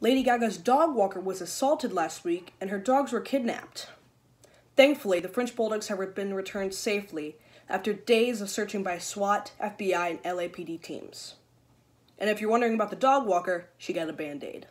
Lady Gaga's dog walker was assaulted last week and her dogs were kidnapped. Thankfully, the French Bulldogs have been returned safely after days of searching by SWAT, FBI, and LAPD teams. And if you're wondering about the dog walker, she got a band aid.